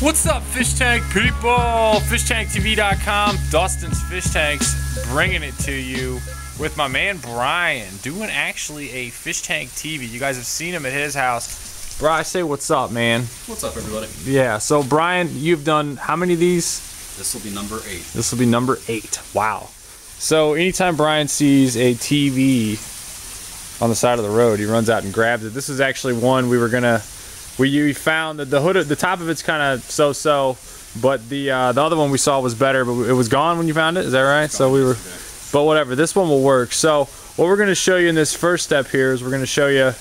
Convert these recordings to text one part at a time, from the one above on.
What's up, fish tank people? FishTankTV.com. Dustin's Fish Tanks bringing it to you with my man Bryan doing actually a fish tank TV. You guys have seen him at his house. Bryan, say what's up, man. What's up, everybody? Yeah, so Bryan, you've done how many of these? This will be number eight. This will be number eight. Wow. So anytime Bryan sees a TV on the side of the road, he runs out and grabs it. This is actually one we were gonna we, we found that the hood, the top of it's kind of so-so, but the uh, the other one we saw was better, but it was gone when you found it. Is that right? So we were, but whatever. This one will work. So what we're going to show you in this first step here is we're going to show you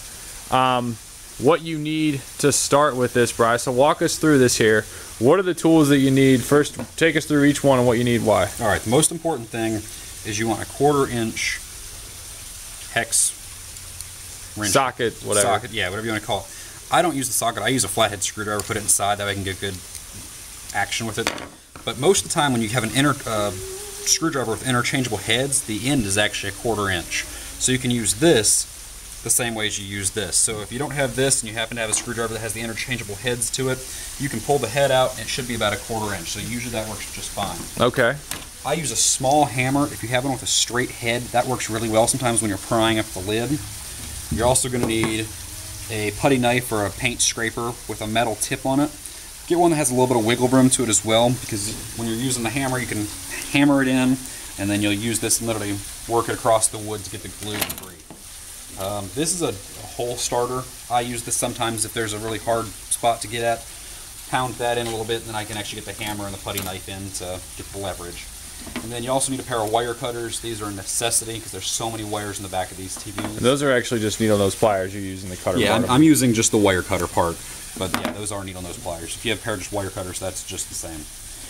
um, what you need to start with this, Bryce. So walk us through this here. What are the tools that you need? First, take us through each one and what you need. Why? All right. The most important thing is you want a quarter inch hex wrench. socket, whatever. Socket, yeah, whatever you want to call it. I don't use the socket. I use a flathead screwdriver, put it inside, that way I can get good action with it. But most of the time when you have an inner uh, screwdriver with interchangeable heads, the end is actually a quarter inch. So you can use this the same way as you use this. So if you don't have this and you happen to have a screwdriver that has the interchangeable heads to it, you can pull the head out and it should be about a quarter inch. So usually that works just fine. Okay. I use a small hammer. If you have one with a straight head, that works really well sometimes when you're prying up the lid. You're also going to need a putty knife or a paint scraper with a metal tip on it. Get one that has a little bit of wiggle room to it as well because when you're using the hammer you can hammer it in and then you'll use this and literally work it across the wood to get the glue free. Um, this is a, a, hole starter. I use this sometimes if there's a really hard spot to get at. Pound that in a little bit and then I can actually get the hammer and the putty knife in to get the leverage. And then you also need a pair of wire cutters. These are a necessity because there's so many wires in the back of these TVs. Those are actually just needle nose pliers you're using the cutter. Yeah, I'm, I'm, using just the wire cutter part. But yeah, those are needle nose pliers. If you have a pair of just wire cutters, that's just the same.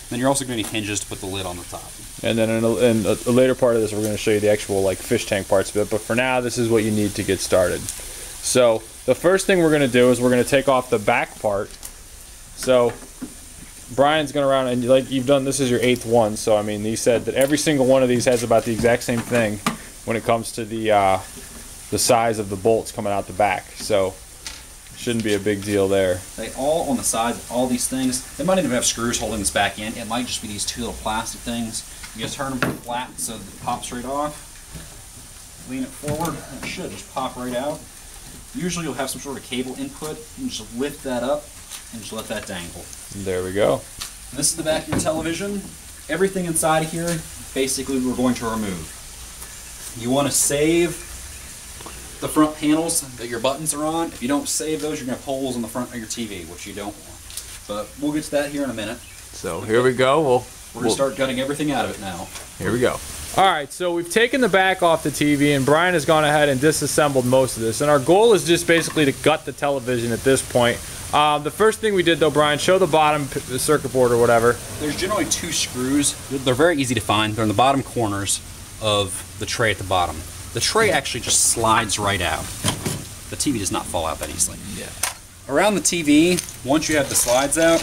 Then you're also going to need hinges to put the lid on the top. And then in a, in a later part of this, we're going to show you the actual like fish tank parts of it. But for now, this is what you need to get started. So the first thing we're going to do is we're going to take off the back part. So Bryan's going around and like you've done this is your eighth one, so I mean he said that every single one of these has about the exact same thing when it comes to the uh, the size of the bolts coming out the back. So shouldn't be a big deal there. They all on the sides, of all these things, they might even have screws holding this back in. It might just be these two little plastic things. You just turn them flat so it pops right off. Lean it forward, and it should just pop right out. Usually you'll have some sort of cable input. You can just lift that up and just let that dangle. There we go. This is the back of your television. Everything inside of here, basically we're going to remove. You want to save the front panels that your buttons are on. If you don't save those, you're going to have holes in the front of your TV, which you don't want. But we'll get to that here in a minute. So here we go. We'll, we're going to start gutting everything out of it now. Here we go. All right, so we've taken the back off the TV, and Bryan has gone ahead and disassembled most of this. And our goal is just basically to gut the television at this point. Um, the first thing we did, though, Bryan, show the bottom the circuit board or whatever. There's generally two screws. They're very easy to find. They're in the bottom corners of the tray at the bottom. The tray actually just slides right out. The TV does not fall out that easily. Yeah. Around the TV, once you have the slides out,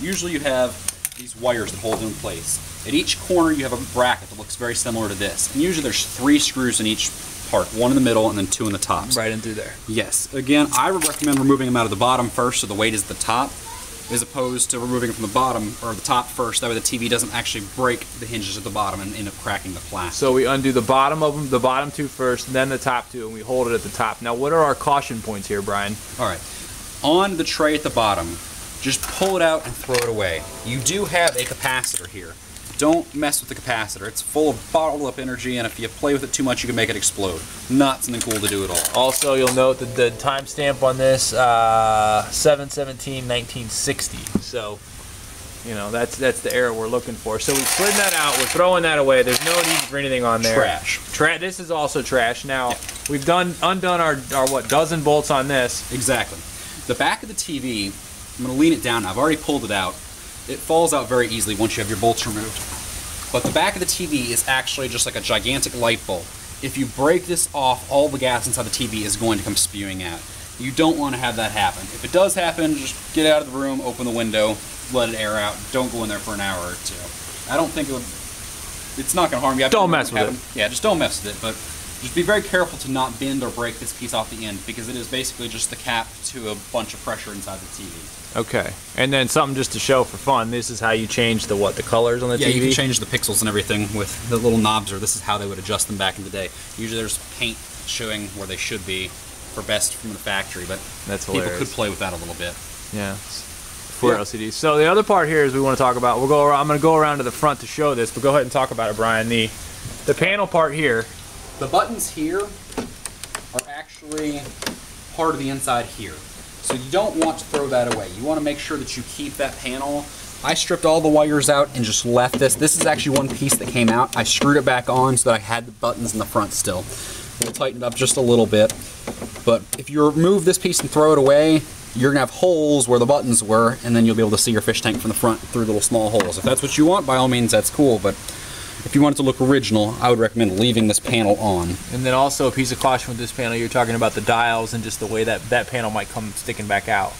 usually you have these wires that hold it in place. At each corner you have a bracket that looks very similar to this. And usually there's three screws in each part, one in the middle and then two in the tops. Right in through there. Yes. Again, I would recommend removing them out of the bottom first so the weight is the top as opposed to removing from the bottom or the top first. That way the TV doesn't actually break the hinges at the bottom and end up cracking the plastic. So we undo the bottom of them, the bottom two first, then the top two, and we hold it at the top. Now, what are our caution points here, Bryan? All right. On the tray at the bottom, just pull it out and throw it away. You do have a capacitor here. Don't mess with the capacitor. It's full of bottled up energy, and if you play with it too much, you can make it explode. Not something cool to do at all. Also, you'll note that the timestamp on this, uh, 7-17-1960. So, you know, that's that's the era we're looking for. So we slid that out. We're throwing that away. There's no need for anything on there. Trash. Tra this is also trash. Now, yeah. we've done undone our, our, what, dozen bolts on this. Exactly. The back of the TV, I'm going to lean it down. I've already pulled it out it falls out very easily once you have your bolts removed. But the back of the TV is actually just like a gigantic light bulb. If you break this off, all the gas inside the TV is going to come spewing out. You don't want to have that happen. If it does happen, just get out of the room, open the window, let it air out. Don't go in there for an hour or two. I don't think it would, it's not going to harm you. Don't mess with it. Yeah, just don't mess with it. But Just be very careful to not bend or break this piece off the end because it is basically just the cap to a bunch of pressure inside the TV. Okay. And then something just to show for fun. This is how you change the what the colors on the Yeah, TV. you can change the pixels and everything with the little knobs, or this is how they would adjust them back in the day. Usually there's paint showing where they should be for best from the factory, but That's people could play with that a little bit. Yeah. For Yeah. LCDs. So the other part here is we want to talk about. We'll go. Around, I'm going to go around to the front to show this, but go ahead and talk about it, Bryan. The the panel part here. The buttons here are actually part of the inside here. So you don't want to throw that away. You want to make sure that you keep that panel. I stripped all the wires out and just left this. This is actually one piece that came out. I screwed it back on so that I had the buttons in the front still. We'll tighten it up just a little bit. But if you remove this piece and throw it away, you're gonna have holes where the buttons were, and then you'll be able to see your fish tank from the front through little small holes. If that's what you want, by all means, that's cool. But if you want it to look original, I would recommend leaving this panel on. And then also a piece of caution with this panel. You're talking about the dials and just the way that that panel might come sticking back out.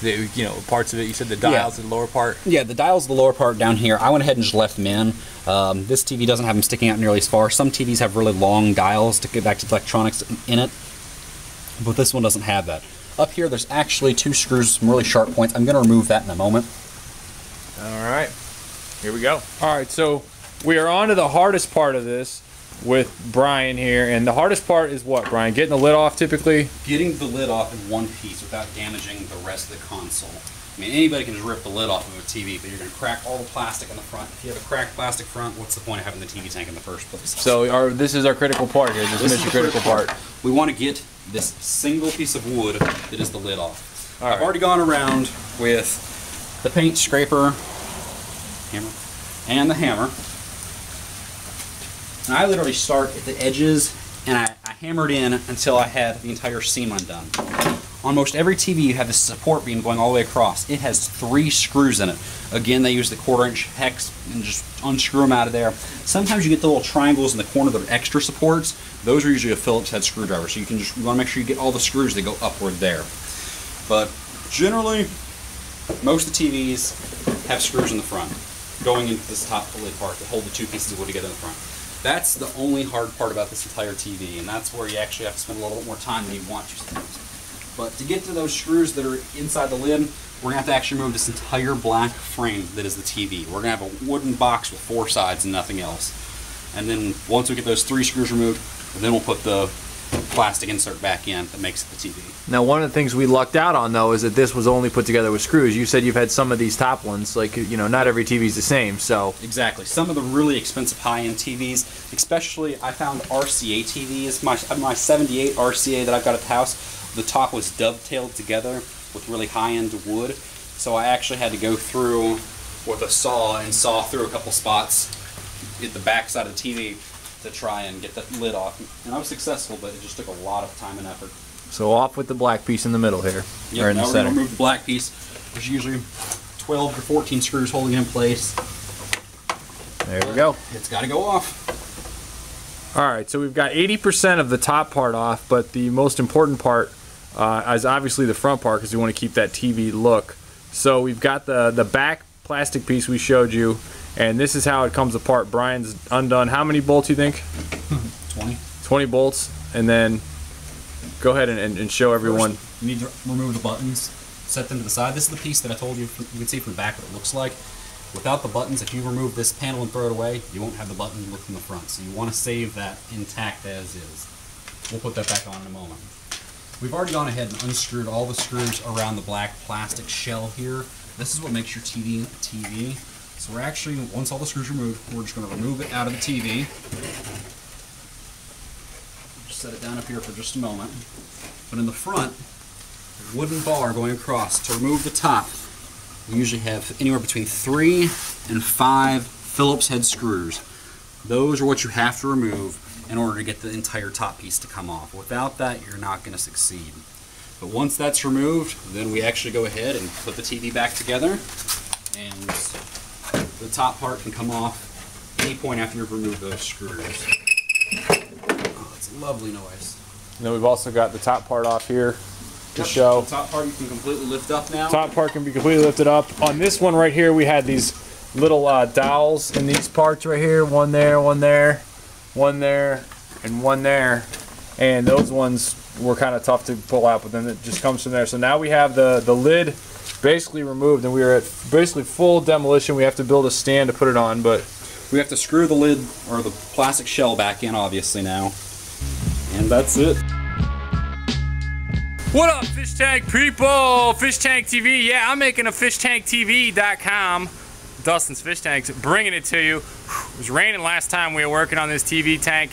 The, you know, parts of it. You said the dials in the lower part. Yeah, the dials, the lower part down here, I went ahead and just left them in. Um, this TV doesn't have them sticking out nearly as far. Some TVs have really long dials to get back to the electronics in it, but this one doesn't have that. Up here, there's actually two screws, some really sharp points. I'm going to remove that in a moment. All right. Here we go. All right, so we are on to the hardest part of this with Bryan here, and the hardest part is what, Bryan? Getting the lid off typically. Getting the lid off in one piece without damaging the rest of the console. I mean, anybody can just rip the lid off of a TV, but you're going to crack all the plastic in the front. If you have a cracked plastic front, what's the point of having the TV tank in the first place? So our this is our critical part here. This, This is mission the critical part. We want to get this single piece of wood that is the lid off. All I've right. already gone around with the paint scraper, hammer, and the hammer. And I literally start at the edges and I, I hammered in until I had the entire seam undone. On most every TV, you have this support beam going all the way across. It has three screws in it. Again, they use the quarter inch hex and just unscrew them out of there. Sometimes you get the little triangles in the corner that are extra supports. Those are usually a Phillips head screwdriver, so you can just you want to make sure you get all the screws that go upward there. But generally, most of the TVs have screws in the front, going into this top part to hold the two pieces of wood together in the front. That's the only hard part about this entire TV, and that's where you actually have to spend a little bit more time than you want to sometimes. But to get to those screws that are inside the lid, we're gonna have to actually remove this entire black frame that is the TV. We're gonna have a wooden box with four sides and nothing else. And then once we get those three screws removed, then we'll put the plastic insert back in that makes it the TV. Now, one of the things we lucked out on though is that this was only put together with screws. You said you've had some of these top ones, like you know, not every TV's the same. So Exactly. Some of the really expensive high-end TVs, especially I found RCA TVs. My my 78 RCA that I've got at the house, the top was dovetailed together with really high-end wood. So I actually had to go through with a saw and saw through a couple spots at the back side of the TV to try and get the lid off. And I was successful, but it just took a lot of time and effort. so off with the black piece in the middle here, Yep, or in now the we're center. gonna remove the black piece. There's usually 12 or 14 screws holding it in place. There we go. It's got to go off. All right, so we've got 80% of the top part off, but the most important part uh, is obviously the front part because we want to keep that TV look. So we've got the the back plastic piece we showed you, and this is how it comes apart. Bryan's undone. How many bolts you think? 20. 20 bolts, and then go ahead and, and, and show everyone. First, you need to remove the buttons, set them to the side. This is the piece that I told you. You can see from the back what it looks like. Without the buttons, if you remove this panel and throw it away, you won't have the button look from the front. So you want to save that intact as is. We'll put that back on in a moment. We've already gone ahead and unscrewed all the screws around the black plastic shell here. This is what makes your TV TV. So we're actually, once all the screws are removed, we're just going to remove it out of the TV. Just set it down up here for just a moment. But in the front, wooden bar going across. To remove the top, we usually have anywhere between three and five Phillips head screws. Those are what you have to remove in order to get the entire top piece to come off. Without that, you're not going to succeed. But once that's removed, then we actually go ahead and put the TV back together, and top part can come off any point after you've removed those screws. Oh, it's a lovely noise. And then we've also got the top part off here to Yep, show. The top part you can completely lift up now. Top part can be completely lifted up. On this one right here, we had these little uh, dowels in these parts right here. One there, one there, one there, and one there, and those ones were kind of tough to pull out, but then it just comes from there. So now we have the the lid basically removed, and we are at basically full demolition. We have to build a stand to put it on, but We have to screw the lid or the plastic shell back in, obviously now, and that's it. What up, Fish Tank people? Fish Tank TV. Yeah, I'm making a fishtanktv.com. Dustin's Fish Tanks, bringing it to you. It was raining last time we were working on this TV tank.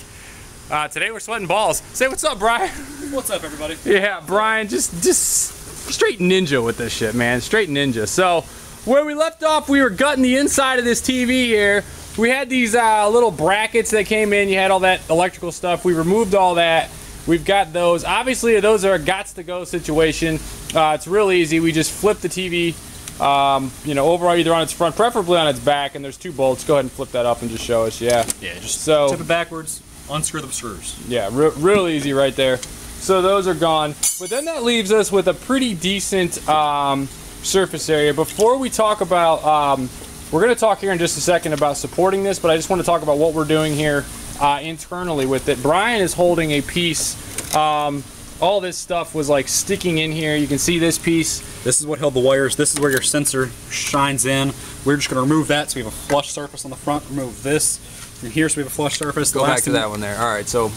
Uh, today we're sweating balls. Say what's up, Bryan. What's up, everybody? Yeah, Bryan, just just straight ninja with this shit, man. Straight ninja. So where we left off, we were gutting the inside of this TV here. We had these uh, little brackets that came in. You had all that electrical stuff. We removed all that. We've got those. Obviously, those are a gots to go situation. Uh, it's real easy. We just flip the TV, um, you know, over either on its front, preferably on its back, and there's two bolts. Go ahead and flip that up and just show us. Yeah. Yeah, just So- tip it backwards, unscrew the screws. Yeah, re- real easy right there. So those are gone. But then that leaves us with a pretty decent um, surface area. Before we talk about, um, we're going to talk here in just a second about supporting this, but I just want to talk about what we're doing here uh, internally with it. Brian is holding a piece. Um, all this stuff was like sticking in here. You can see this piece. This is what held the wires. This is where your sensor shines in. We're just going to remove that so we have a flush surface on the front. Remove this from here so we have a flush surface. Go last back to that one there. All right, so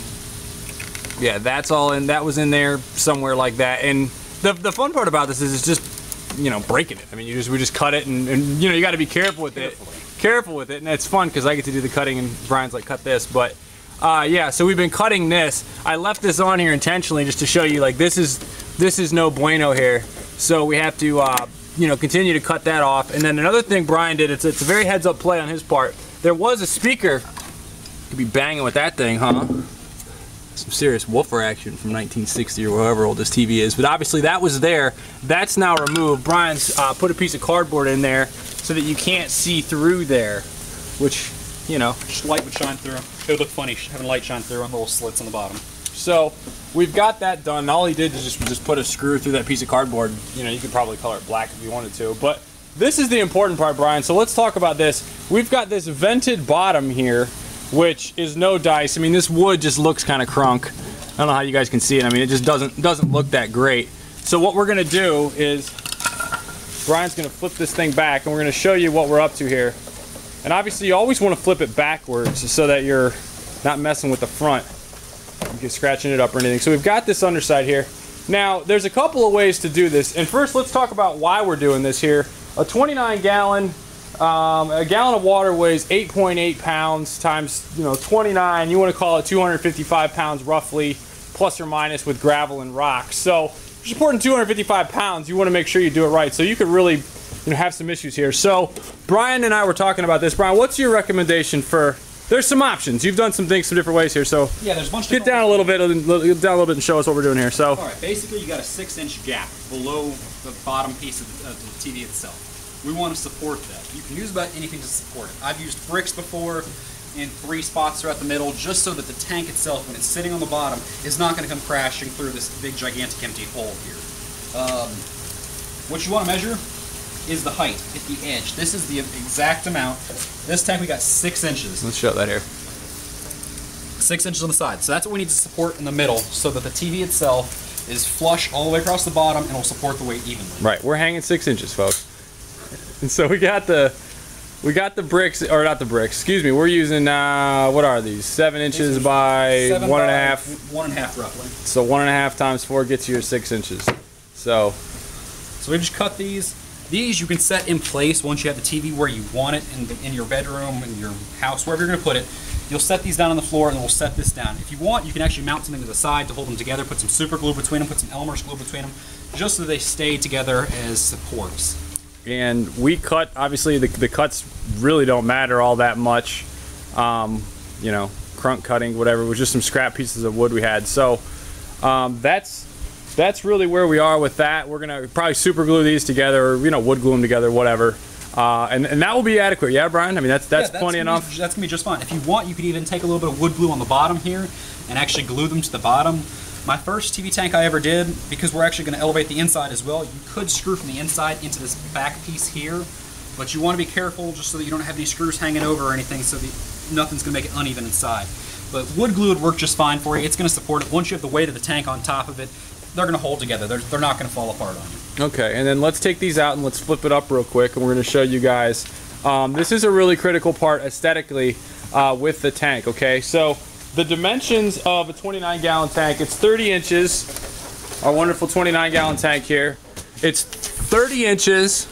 yeah, that's all in. That was in there somewhere like that. And the the fun part about this is it's just you know breaking it. I mean, you just we just cut it, and, and you know you got to be careful with it. Careful with it, and it's fun because I get to do the cutting, and Bryan's like, cut this, but. Uh, yeah, so we've been cutting this. I left this on here intentionally just to show you, like, this is this is no bueno here. So we have to, uh, you know, continue to cut that off. And then another thing Bryan did, it's, it's a very heads up play on his part. There was a speaker could be banging with that thing, huh? Some serious woofer action from 1960 or however old this TV is. But obviously that was there. That's now removed. Bryan's uh, put a piece of cardboard in there so that you can't see through there, which, you know. Just light would shine through. It would look funny having light shine through on little slits on the bottom. So we've got that done. All he did is just just put a screw through that piece of cardboard. You know, you could probably color it black if you wanted to, but this is the important part, Bryan. So let's talk about this. We've got this vented bottom here, which is no dice. I mean, this wood just looks kind of crunk. I don't know how you guys can see it. I mean, it just doesn't doesn't look that great. So what we're gonna do is Bryan's gonna flip this thing back, and we're gonna show you what we're up to here. And obviously, you always want to flip it backwards so that you're not messing with the front get scratching it up or anything. So we've got this underside here. Now, there's a couple of ways to do this. And first, let's talk about why we're doing this here. A 29 gallon, um, a gallon of water weighs 8.8 pounds times, you know, 29. You want to call it 255 pounds roughly, plus or minus with gravel and rock. So if you're supporting 255 pounds, you want to make sure you do it right. So you could really, you know, have some issues here. So Bryan and I were talking about this. Bryan, what's your recommendation for? There's some options. You've done some things some different ways here. So Yeah, there's a bunch of Get down a little bit, and- get down a little bit, and show us what we're doing here. So, All right, basically you got a six inch gap below the bottom piece of the, of the TV itself. We want to support that. You can use about anything to support it. I've used bricks before in three spots throughout the middle just so that the tank itself, when it's sitting on the bottom, is not going to come crashing through this big gigantic empty hole here. Um, what you want to measure is the height at the edge. This is the exact amount. This tank we got six inches let's show that here. six inches on the side. So that's what we need to support in the middle so that the TV itself is flush all the way across the bottom and will support the weight evenly. Right, we're hanging six inches, folks. And so we got the, we got the bricks, or not the bricks. Excuse me. We're using uh, what are these? Seven inches by Seven one and a half. One and a half roughly. So one and a half times four gets you your six inches. So So we just cut these. These you can set in place once you have the TV where you want it in, the, in your bedroom, in your house, wherever you're going to put it. You'll set these down on the floor and then we'll set this down. If you want, you can actually mount something to the side to hold them together, put some super glue between them, put some Elmer's glue between them, just so they stay together as supports. And we cut. Obviously, the, the cuts really don't matter all that much. Um, you know, crunk cutting, whatever. It was just some scrap pieces of wood we had. So um, that's that's really where we are with that. We're gonna probably super glue these together, or you know, wood glue them together, whatever. Uh, and, and that will be adequate, yeah, Bryan. I mean, that's that's Yeah, plenty gonna enough. Be, that's gonna be just fine. If you want, you could even take a little bit of wood glue on the bottom here and actually glue them to the bottom. My first TV tank I ever did, because we're actually going to elevate the inside as well, you could screw from the inside into this back piece here, but you want to be careful just so that you don't have any screws hanging over or anything so that nothing's going to make it uneven inside. But wood glue would work just fine for you. It's going to support it. Once you have the weight of the tank on top of it, they're going to hold together. They're, they're not going to fall apart on you. Okay, and then let's take these out and let's flip it up real quick, and we're going to show you guys. Um, this is a really critical part aesthetically uh, with the tank. Okay, so the dimensions of a 29 gallon tank. It's 30 inches. Our wonderful 29 gallon tank here. It's 30 inches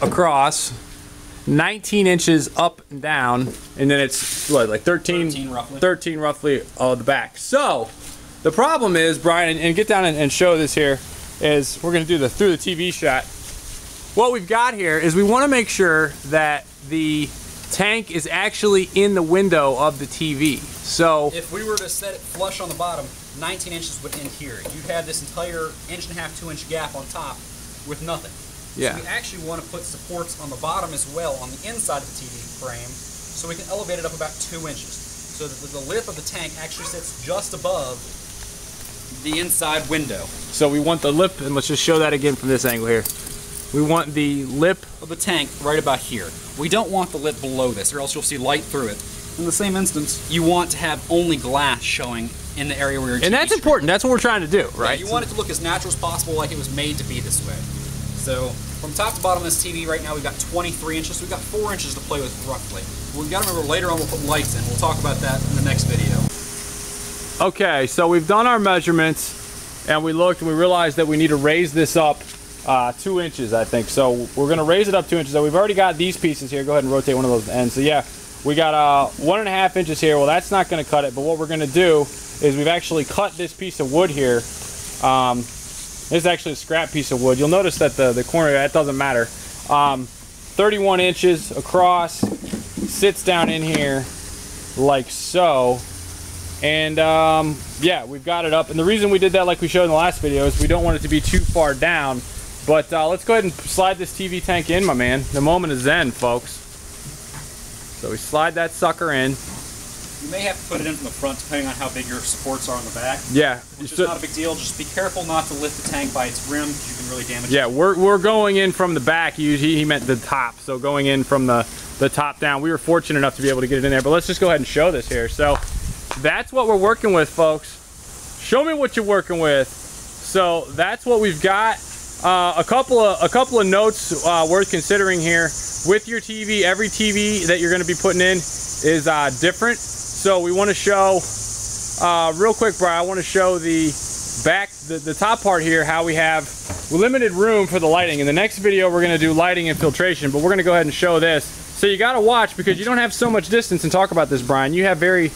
across, 19 inches up and down, and then it's what, like 13, 13 roughly. 13 roughly on the back. So the problem is, Bryan, and, and get down and, and show this here, is we're going to do the through the TV shot. What we've got here is we want to make sure that the tank is actually in the window of the TV. So If we were to set it flush on the bottom, 19 inches would end here. You'd have this entire inch and a half, two inch gap on top with nothing. Yeah. So we actually want to put supports on the bottom as well on the inside of the TV frame so we can elevate it up about two inches. So that the lip of the tank actually sits just above the inside window so we want the lip, and let's just show that again from this angle here. We want the lip of the tank right about here. We don't want the lip below this or else you'll see light through it. In the same instance, you want to have only glass showing in the area where your And that's important. That's what we're trying to do, Yeah, right? you want it to look as natural as possible, like it was made to be this way. So from top to bottom of this TV right now, we've got 23 inches. We've got four inches to play with roughly. We've got to remember later on we'll put lights in. We'll talk about that in the next video. Okay, so we've done our measurements, and we looked and we realized that we need to raise this up uh, two inches, I think. So we're gonna raise it up two inches. So we've already got these pieces here. Go ahead and rotate one of those ends. So yeah, we got uh, one and a half inches here. Well, that's not gonna cut it. But what we're gonna do is we've actually cut this piece of wood here. Um, this is actually a scrap piece of wood. You'll notice that the, the corner, that doesn't matter. Um, 31 inches across, sits down in here like so. And um, yeah, we've got it up. And the reason we did that, like we showed in the last video, is we don't want it to be too far down. But uh, let's go ahead and slide this TV tank in, my man. The moment is zen, folks. So we slide that sucker in. You may have to put it in from the front depending on how big your supports are on the back. Yeah. Which is so- not a big deal. Just be careful not to lift the tank by its rim because you can really damage Yeah, it. we're, we're going in from the back. He, he he meant the top. So going in from the, the top down. We were fortunate enough to be able to get it in there. But let's just go ahead and show this here. So that's what we're working with, folks. Show me what you're working with. So that's what we've got. Uh, a couple of a couple of notes uh, worth considering here. With your TV, every TV that you're going to be putting in is uh, different. So we want to show uh, real quick, Bryan. I want to show the back, the, the top part here, how we have limited room for the lighting. In the next video, we're going to do lighting and filtration, but we're going to go ahead and show this. So you got to watch because you don't have so much distance and talk about this, Bryan. You have very, Yeah,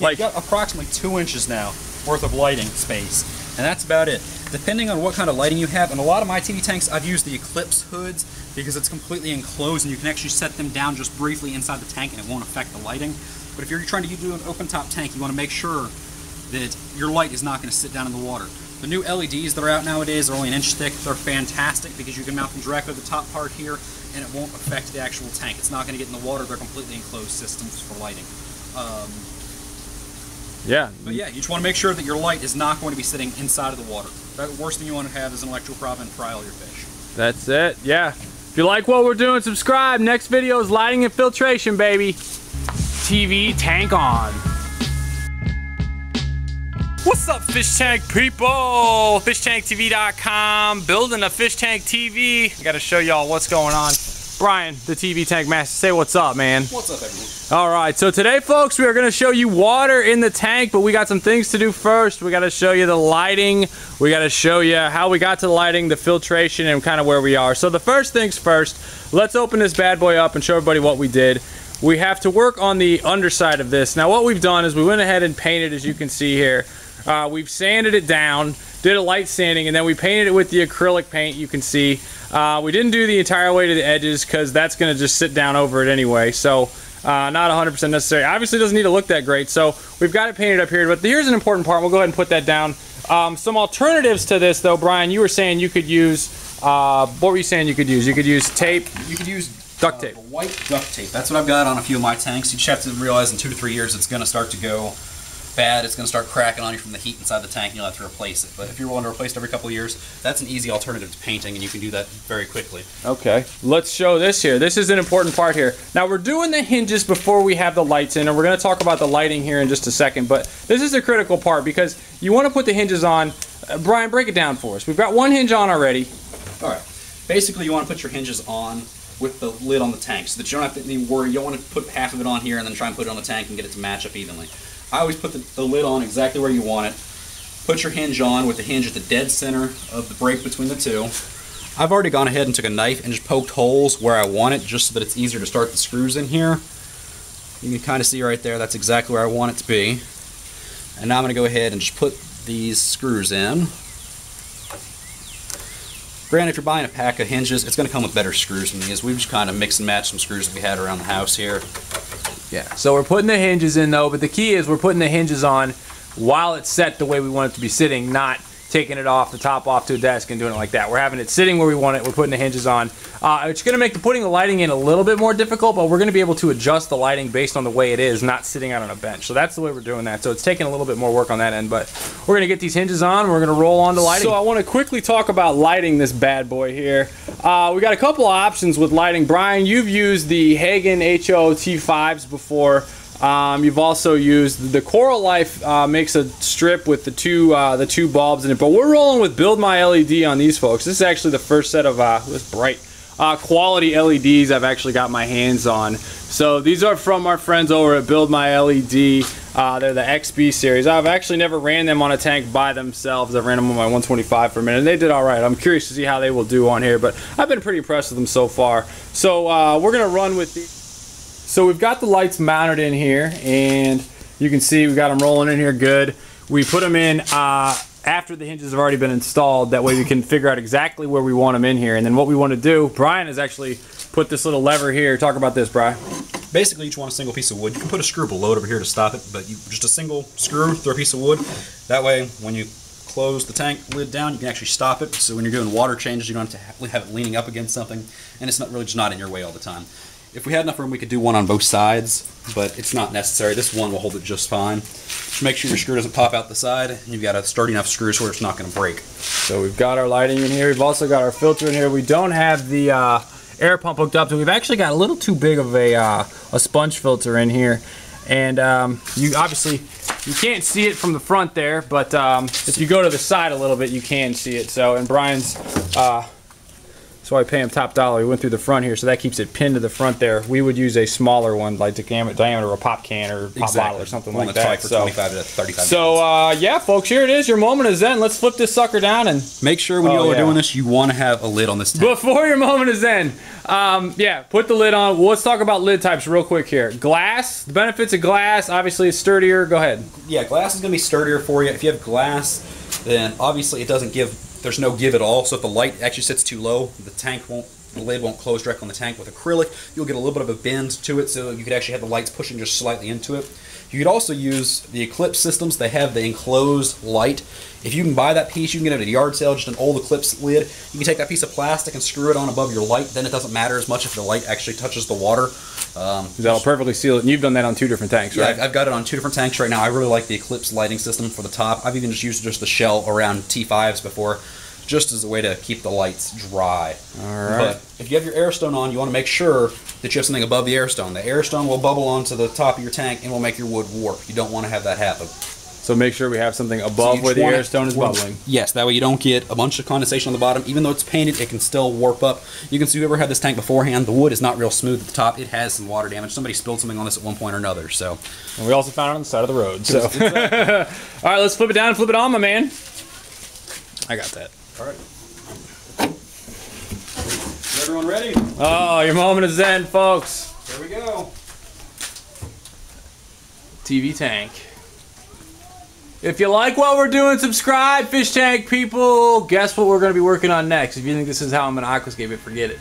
like, you got approximately two inches now worth of lighting space, and that's about it. Depending on what kind of lighting you have, and a lot of my TV tanks, I've used the Eclipse hoods because it's completely enclosed and you can actually set them down just briefly inside the tank and it won't affect the lighting. But if you're trying to do an open top tank, you want to make sure that your light is not going to sit down in the water. The new LEDs that are out nowadays are only an inch thick. They're fantastic because you can mount them directly to the top part here and it won't affect the actual tank. It's not going to get in the water. They're completely enclosed systems for lighting. Um, yeah. but yeah, you just want to make sure that your light is not going to be sitting inside of the water. The worst thing you want to have is an electrical problem and fry all your fish. That's it. Yeah. If you like what we're doing, subscribe. Next video is lighting and filtration, baby. TV tank on. What's up, fish tank people? FishTankTV.com, building a fish tank TV. I gotta show y'all what's going on. Bryan, the TV tank master, say what's up, man. What's up, everyone? All right, so today, folks, we are going to show you water in the tank, but we got some things to do first. We got to show you the lighting. We got to show you how we got to the lighting, the filtration, and kind of where we are. So the first things first, let's open this bad boy up and show everybody what we did. We have to work on the underside of this. Now, what we've done is we went ahead and painted, as you can see here. Uh, we've sanded it down, did a light sanding, and then we painted it with the acrylic paint, you can see. Uh, we didn't do the entire way to the edges because that's going to just sit down over it anyway. So uh, not 100% necessary. Obviously, it doesn't need to look that great. So we've got it painted up here. But here's an important part. We'll go ahead and put that down. Um, some alternatives to this, though, Bryan. You were saying you could use. Uh, what were you saying you could use? You could use tape. You could use Duct uh, tape. white duct tape. That's what I've got on a few of my tanks. You just have to realize in two to three years it's going to start to go bad, it's going to start cracking on you from the heat inside the tank and you'll have to replace it. But if you're willing to replace it every couple of years, that's an easy alternative to painting and you can do that very quickly. Okay, let's show this here. This is an important part here. Now we're doing the hinges before we have the lights in and we're going to talk about the lighting here in just a second, but this is a critical part because you want to put the hinges on. Uh, Bryan, break it down for us. We've got one hinge on already. All right. Basically, you want to put your hinges on with the lid on the tank so that you don't have to worry. You don't want to put half of it on here and then try and put it on the tank and get it to match up evenly. I always put the, the lid on exactly where you want it. Put your hinge on with the hinge at the dead center of the break between the two. I've already gone ahead and took a knife and just poked holes where I want it just so that it's easier to start the screws in here. You can kind of see right there, that's exactly where I want it to be. And now I'm going to go ahead and just put these screws in. Granted, if you're buying a pack of hinges, it's going to come with better screws than these. We've just kind of mixed and matched some screws that we had around the house here. Yeah. So we're putting the hinges in though, but the key is we're putting the hinges on while it's set the way we want it to be sitting, not taking it off the top off to a desk and doing it like that. We're having it sitting where we want it. We're putting the hinges on. Uh, it's going to make the putting the lighting in a little bit more difficult, but we're going to be able to adjust the lighting based on the way it is, not sitting out on a bench. So that's the way we're doing that. So it's taking a little bit more work on that end, but we're going to get these hinges on. We're going to roll on to lighting. So I want to quickly talk about lighting this bad boy here. Uh, we got a couple of options with lighting. Bryan, you've used the Hagen HO T5s before. Um, you've also used the Coralife uh, makes a strip with the two uh, the two bulbs in it, but we're rolling with Build My LED on these folks. This is actually the first set of uh, this bright uh, quality LEDs I've actually got my hands on. So these are from our friends over at Build My LED. Uh, they're the XB series. I've actually never ran them on a tank by themselves. I've ran them on my 125 for a minute, and they did all right. I'm curious to see how they will do on here, but I've been pretty impressed with them so far. So uh, we're gonna run with these. So we've got the lights mounted in here and you can see we got them rolling in here good. We put them in uh, after the hinges have already been installed. That way we can figure out exactly where we want them in here. And then what we want to do, Bryan has actually put this little lever here. Talk about this, Bryan. Basically, each want a single piece of wood. You can put a screw below over here to stop it, but you just a single screw through a piece of wood. That way, when you close the tank lid down, you can actually stop it. So when you're doing water changes, you don't have to have it leaning up against something, and it's not really just not in your way all the time. If we had enough room, we could do one on both sides, but it's not necessary. This one will hold it just fine. Just make sure your screw doesn't pop out the side, and you've got a sturdy enough screw so it's not going to break. So we've got our lighting in here. We've also got our filter in here. We don't have the uh, air pump hooked up, so we've actually got a little too big of a, uh, a sponge filter in here. And um, you obviously you can't see it from the front there, but um, if you go to the side a little bit, you can see it. So, and Bryan's uh, so I pay him top dollar. He went through the front here, so that keeps it pinned to the front there. We would use a smaller one, like the diameter of a pop can or pop Exactly. bottle or something One like that. for So, 25 to 35 so uh, yeah, folks, here it is. Your moment is zen. Let's flip this sucker down and Make sure when you Oh, all are yeah. doing this, you want to have a lid on this tank. before your moment is zen, um, yeah, put the lid on. Well, let's talk about lid types real quick here. Glass. The benefits of glass. Obviously, it's sturdier. Go ahead. yeah, glass is going to be sturdier for you. If you have glass, then obviously it doesn't give. There's no give at all. So if the light actually sits too low, the tank won't. The lid won't close directly on the tank. With acrylic, you'll get a little bit of a bend to it, so you could actually have the lights pushing just slightly into it. You could also use the Eclipse systems. They have the enclosed light. If you can buy that piece, you can get it at a yard sale, just an old Eclipse lid. You can take that piece of plastic and screw it on above your light. Then it doesn't matter as much if the light actually touches the water. Um, That'll perfectly seal it. And you've done that on two different tanks, yeah, right? I've, I've got it on two different tanks right now. I really like the Eclipse lighting system for the top. I've even just used just the shell around T5s before, just as a way to keep the lights dry. All right. But if you have your airstone on, you want to make sure that you have something above the airstone. The airstone will bubble onto the top of your tank and will make your wood warp. You don't want to have that happen. So make sure we have something above you where the want air stone is bubbling. Yes, that way you don't get a bunch of condensation on the bottom. Even though it's painted, it can still warp up. You can see whoever had this tank beforehand, the wood is not real smooth at the top. It has some water damage. Somebody spilled something on this at one point or another. So And we also found it on the side of the road. So, all right, let's flip it down and flip it on, my man. I got that. All right. Is everyone ready? Oh, your moment is zen, folks. Here we go. TV tank. If you like what we're doing, subscribe, fish tank people. Guess what we're going to be working on next? If you think this is how I'm going to aquascape it, forget it.